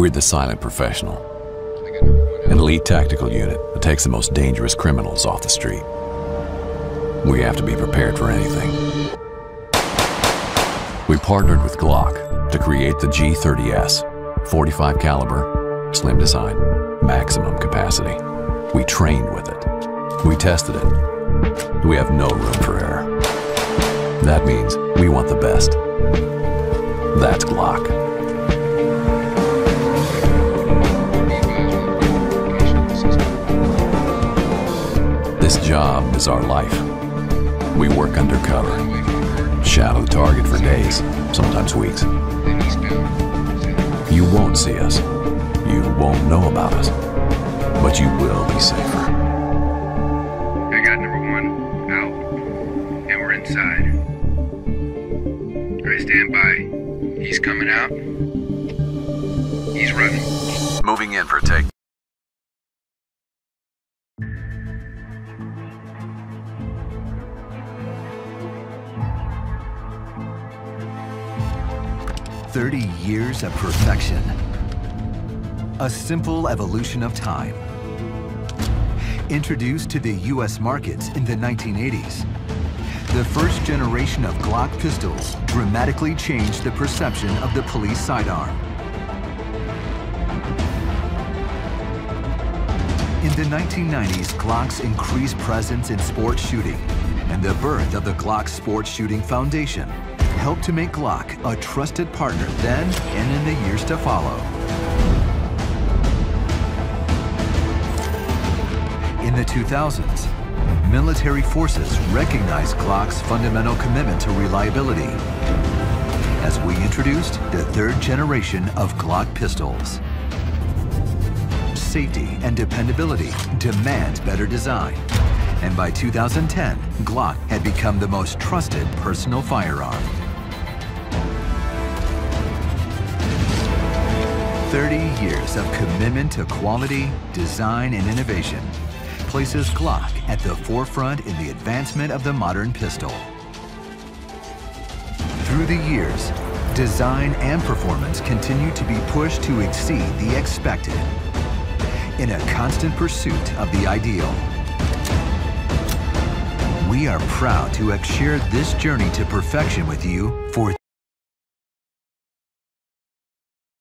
We're the silent professional, an elite tactical unit that takes the most dangerous criminals off the street. We have to be prepared for anything. We partnered with Glock to create the G30S, 45 caliber, slim design, maximum capacity. We trained with it. We tested it. We have no room for error. That means we want the best. That's Glock. This job is our life. We work undercover, shadow target for days, sometimes weeks. You won't see us. You won't know about us. But you will be safer. I got number one out, and we're inside. I stand by. He's coming out. He's running. Moving in for take. Thirty years of perfection. A simple evolution of time. Introduced to the U.S. markets in the 1980s, the first generation of Glock pistols dramatically changed the perception of the police sidearm. In the 1990s, Glock's increased presence in sports shooting and the birth of the Glock Sports Shooting Foundation helped to make Glock a trusted partner then and in the years to follow. In the 2000s, military forces recognized Glock's fundamental commitment to reliability as we introduced the third generation of Glock pistols. Safety and dependability demand better design. And by 2010, Glock had become the most trusted personal firearm. 30 years of commitment to quality, design, and innovation places Glock at the forefront in the advancement of the modern pistol. Through the years, design and performance continue to be pushed to exceed the expected in a constant pursuit of the ideal. We are proud to have shared this journey to perfection with you for